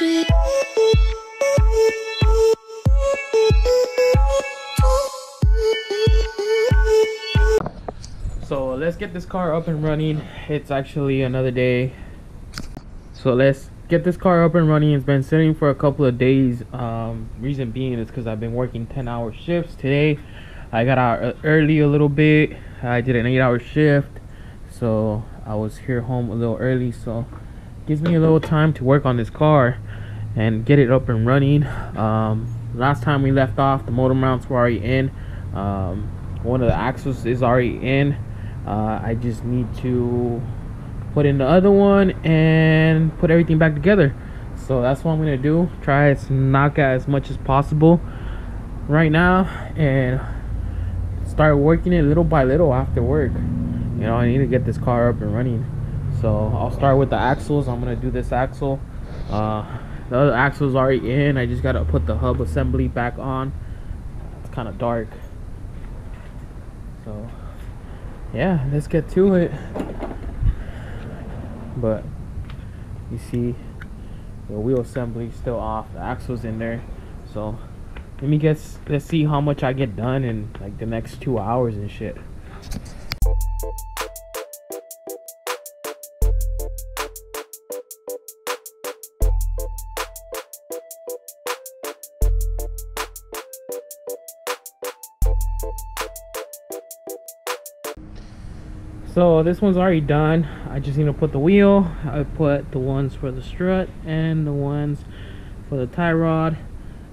So let's get this car up and running. It's actually another day. So let's get this car up and running. It's been sitting for a couple of days. Um, reason being is because I've been working 10 hour shifts today. I got out early a little bit. I did an 8 hour shift. So I was here home a little early. So gives me a little time to work on this car and get it up and running. Um, last time we left off, the motor mounts were already in. Um, one of the axles is already in. Uh, I just need to put in the other one and put everything back together. So that's what I'm gonna do. Try to knock out as much as possible right now and start working it little by little after work. You know I need to get this car up and running. So I'll start with the axles. I'm gonna do this axle. Uh, the other axle's already in. I just gotta put the hub assembly back on. It's kind of dark. So yeah let's get to it. But you see the wheel assembly is still off. The axles in there. So let me get let's see how much i get done in like the next two hours and shit so this one's already done. I just need to put the wheel. I put the ones for the strut and the ones for the tie rod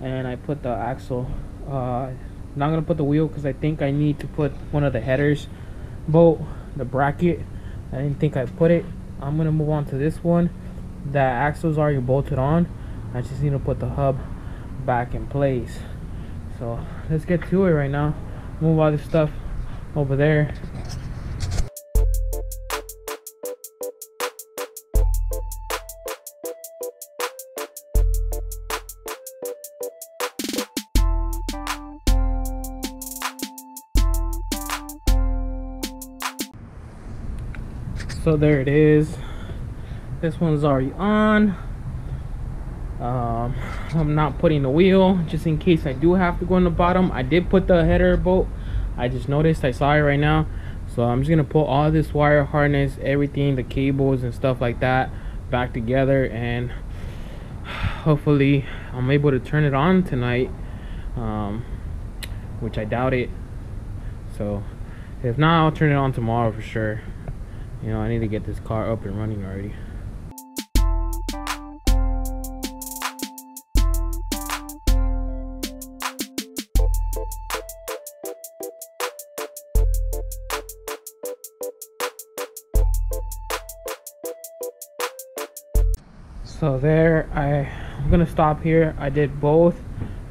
and i put the axle. Uh not gonna put the wheel because i think i need to put one of the headers bolt the bracket. I didn't think i put it. I'm gonna move on to this one. The axle's already bolted on. I just need to put the hub back in place. So let's get to it right now. Move all this stuff over there so there it is. This one's already on. Um, I'm not putting the wheel just in case I do have to go in the bottom. I did put the header bolt. I just noticed I saw it right now. So I'm just gonna pull all this wire harness everything the cables and stuff like that back together and hopefully I'm able to turn it on tonight um, which I doubt it. So if not I'll turn it on tomorrow for sure you know, I need to get this car up and running already. So there, I, I'm gonna stop here. I did both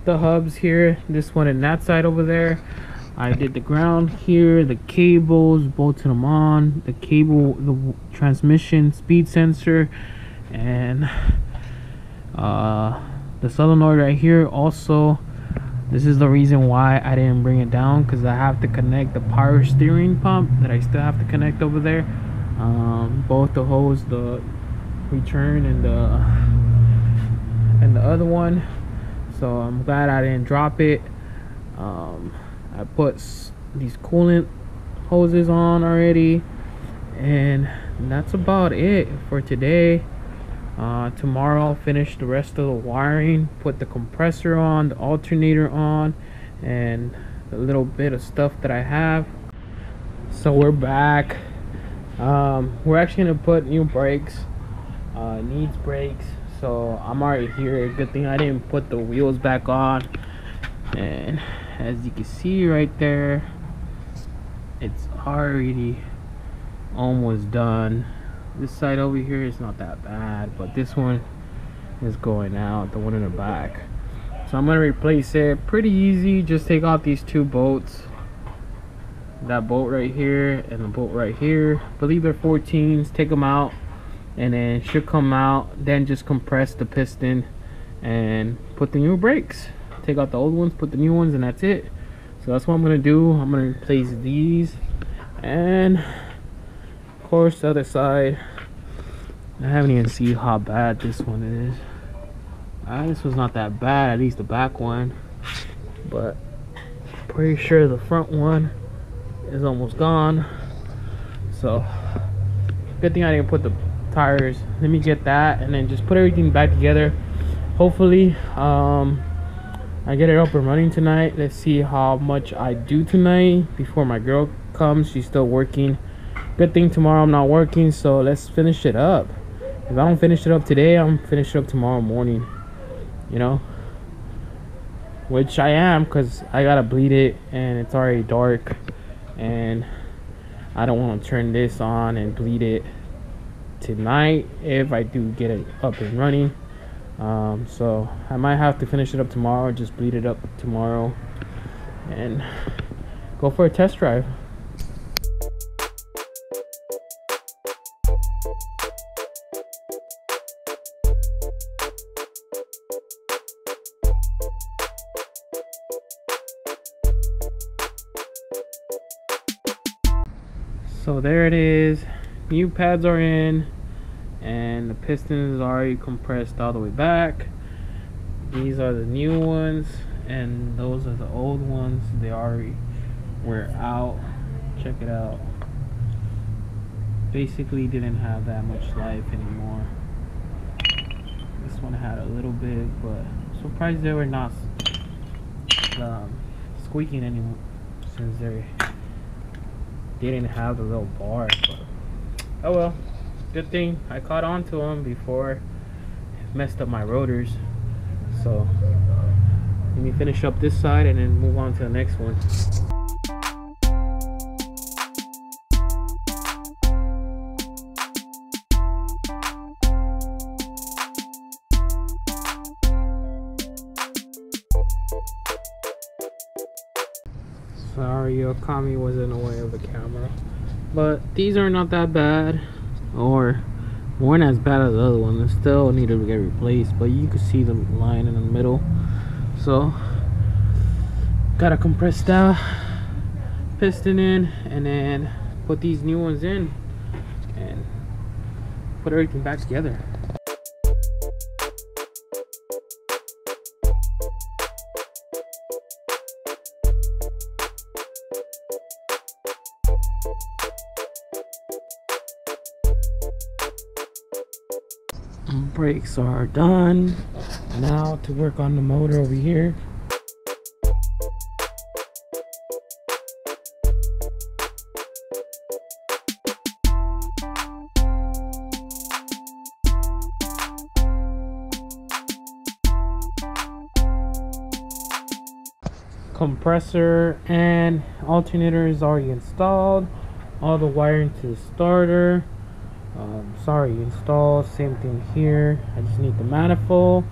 the hubs here, this one and that side over there. I did the ground here, the cables, bolted them on, the cable, the transmission speed sensor, and uh, the solenoid right here also. This is the reason why I didn't bring it down because I have to connect the power steering pump that I still have to connect over there. Um, both the hose, the return and the and the other one. So I'm glad I didn't drop it. Um, I put these coolant hoses on already and that's about it for today. Uh, tomorrow I'll finish the rest of the wiring put the compressor on the alternator on and a little bit of stuff that I have. So we're back. Um, we're actually gonna put new brakes uh, needs brakes. So I'm already here. Good thing I didn't put the wheels back on. And as you can see right there it's already almost done. This side over here is not that bad but this one is going out the one in the back. So I'm gonna replace it. Pretty easy just take off these two bolts. That bolt right here and the bolt right here. I believe they're 14s take them out and then should come out. Then just compress the piston and put the new brakes take out the old ones put the new ones and that's it. So that's what i'm gonna do. I'm gonna replace these. And of course the other side. I haven't even seen how bad this one is. Uh, this was not that bad at least the back one. But pretty sure the front one is almost gone. So good thing I didn't put the tires. Let me get that and then just put everything back together. Hopefully um I get it up and running tonight. Let's see how much I do tonight before my girl comes. She's still working. Good thing tomorrow I'm not working so let's finish it up. If I don't finish it up today I'm finish it up tomorrow morning you know? Which I am because I gotta bleed it and it's already dark and I don't want to turn this on and bleed it tonight if I do get it up and running um, so I might have to finish it up tomorrow just bleed it up tomorrow and go for a test drive. So there it is. New pads are in and the piston is already compressed all the way back. These are the new ones and those are the old ones. They already were out. Check it out. Basically didn't have that much life anymore. This one had a little bit but surprised they were not um, squeaking anymore since they didn't have the little bar. But, oh well, good thing I caught on to them before it messed up my rotors. So let me finish up this side and then move on to the next one. Sorry, Okami was in the way of the camera. But these are not that bad. Or weren't as bad as the other one. They still need to get replaced. But you can see the line in the middle. So, gotta compress that piston in. And then put these new ones in. And put everything back together. Brakes are done. Now to work on the motor over here. Compressor and alternator is already installed. All the wiring to the starter um, sorry install same thing here. I just need the manifold.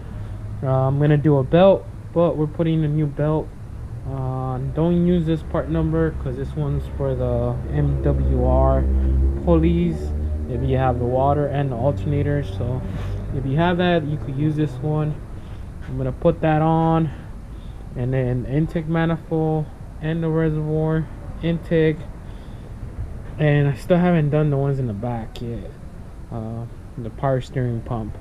Uh, I'm gonna do a belt but we're putting a new belt uh, don't use this part number because this one's for the MWR pulleys if you have the water and the alternator. So if you have that you could use this one. I'm gonna put that on. And then intake manifold and the reservoir intake. And I still haven't done the ones in the back yet uh, the power steering pump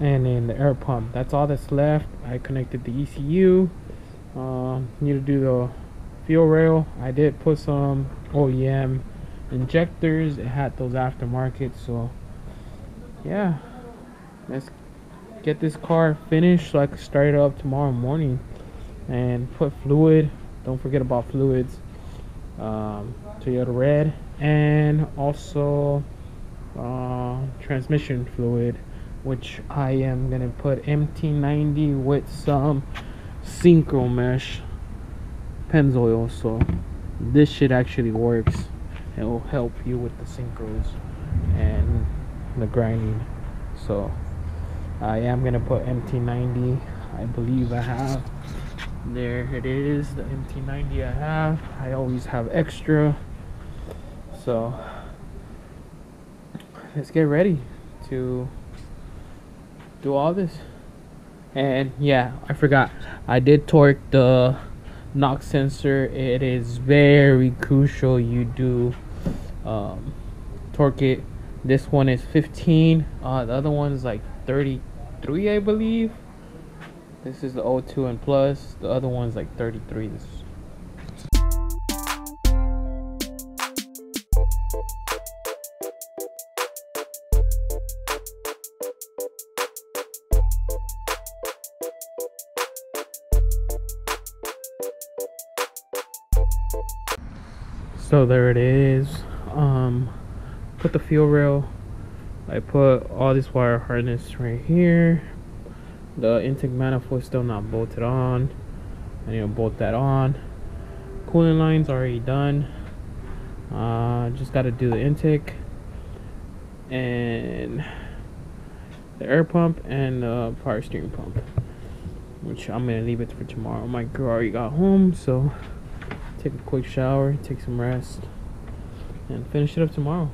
and then the air pump. That's all that's left. I connected the ECU uh, need to do the fuel rail. I did put some OEM injectors. It had those aftermarket so yeah. Let's get this car finished so I can start it up tomorrow morning and put fluid don't forget about fluids um, Toyota red. And also uh, transmission fluid which I am gonna put MT90 with some synchro mesh Pennzoil so this shit actually works. It will help you with the synchros and the grinding. So I am gonna put MT90 I believe I have there it is the MT90 I have. I always have extra. So let's get ready to do all this. And yeah I forgot. I did torque the knock sensor. It is very crucial you do um, torque it. This one is 15 uh, the other one is like 33 I believe. This is the 02 and plus. The other one's like 33. This so there it is. Um put the fuel rail i put all this wire harness right here. The intake manifold still not bolted on. I need to bolt that on. Cooling lines already done. Uh just got to do the intake and the air pump and the power steering pump which i'm gonna leave it for tomorrow. My girl already got home so take a quick shower, take some rest, and finish it up tomorrow.